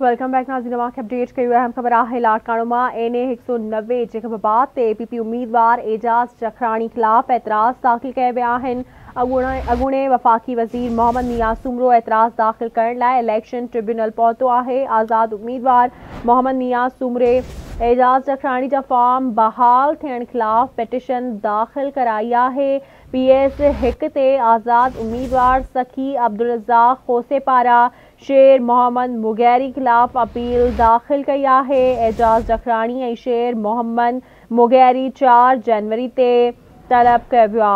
Welcome back Nazeen तव्हांखे update कयूं अहम ख़बर आहे लाड़काणो माँ। एन ए हिकु सौ नवे जे बात ते पी पी उम्मीदवार एजाज़ चखराणी ख़िलाफ़ एतिराज़ दाख़िल कया विया आहिनि अॻूणे वफ़ाक़ी वज़ीर मोहम्मद मियाँ सुमरो एतिराज़ दाख़िल लाइ इलेक्शन ट्रिब्यूनल पहुतो आहे। आज़ाद उम्मीदवार मोहम्मद मियाँ सुमरे एजाज़ चखराणी जा फॉर्म बहाल थियण ख़िलाफ़ पिटिशन दाख़िल कराई आहे। पी एस ते आज़ाद उम्मीदवार सखी अब्दुल रज़ाक खोसे पारां शेर मोहम्मद मुगैरी ख़िलाफ़ अपील दाख़िल कई आहे एजाज़ जखराणी ऐं शेर मोहम्मद मुगैरी चार जनवरी ते तलब कयो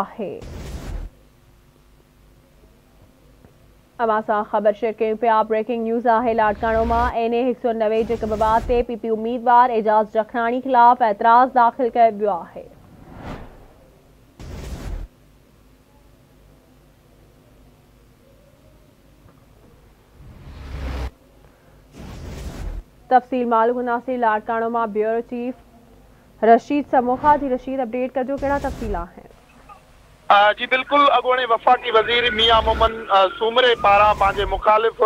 अवां सां ख़बर शेयर कयूं पिया ब्रेकिंग न्यूज़ आहे लाड़काणो माँ। एन ए हिकु सौ नवे जे कबात ते पी पी उम्मीदवार एजाज़ जखराणी ख़िलाफ़ एतिराज़ दाख़िल कयो आहे तफ़सील मालूम कंदासीं लाड़काणो माँ ब्यूरो चीफ रशीद समोखा जी रशीद अपडेट कजो कहिड़ा तफ़सील आहिनि जी बिल्कुलु अॻोणे वफ़ाक़ी वज़ीर मियाँ मोहम्मद सूमरे पारां पंहिंजे मुखालिफ़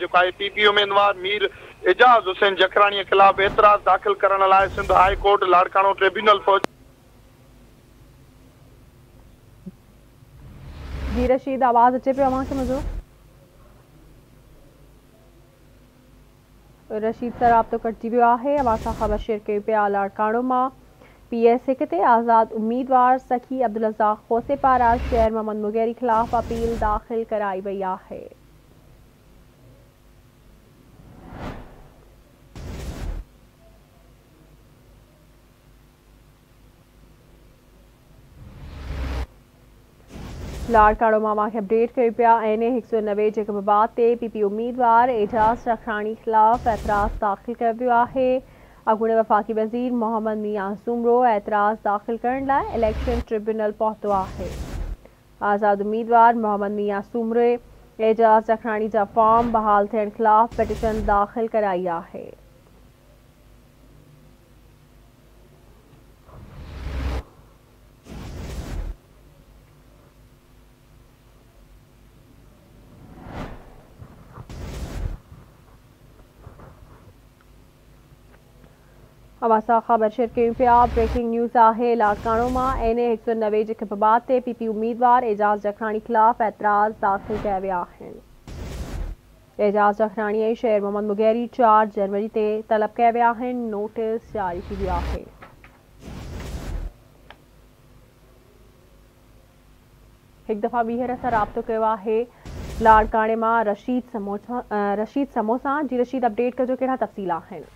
जेको आहे पी पी उम्मीदवार मीर एजाज़ हुसैन जखराणीअ ख़िलाफ़ एतिराज़ दाख़िल करण लाइ Sindh high court Larkana tribunal पहुच जी रशीद आवाज़ अचे पियो अव्हांखे मुंहिंजो? रशीद राब्तो कटिजी वियो आहे अवां ख़बर शेयर कयूं पिया लाड़काणो माँ। पी एस एक आज़ाद उम्मीदवार सखी अब्दुल रज़ाक खोसे पारां शेर मोहम्मद मुगैरी ख़िलाफ़ अपील दाख़िल कराई वई आहे। लाड़काणो माँ मूंखे अपडेट कयूं पिया। एन ए हिकु सौ नवे जे बात ते पी पी उम्मीदवार एजाज़ रखराणी ख़िलाफ़ एतराज़ दाख़िल वियो आहे। अॻूणे वफ़ाक़ी वज़ीर मोहम्मद मियाँ सुमरो एतराज़ दाख़िल लाइ इलेक्शन ट्रिब्यूनल पहुतो आहे। आज़ाद उम्मीदवार मोहम्मद मियाँ सुमरे एजाज़ जखराणी जा फॉर्म बहाल थियण ख़िलाफ़ पिटिशन दाख़िल कराई आहे। ख़बर शेयर कयूं पिया। ब्रेकिंग न्यूज़ आहे लाड़काणो माँ। एन ए हिकु सौ नवे जे ख़िबात ते पी पी उम्मीदवार एजाज़ जखराणी ख़िलाफ़ एतिराज़ दाख़िल कया विया एजाज़ जखराणी ऐं शेर मोहम्मद मुगैरी चारि जनवरी ते तलब कया विया नोटिस जारी थी वियो आहे। हिकु दफ़ा ॿीहर सां राब्तो कयो आहे। लाड़काणे माँ रशीद समोसा रशीद समोसा जी रशीद अपडेट कजो, कहिड़ा तफ़सील आहिनि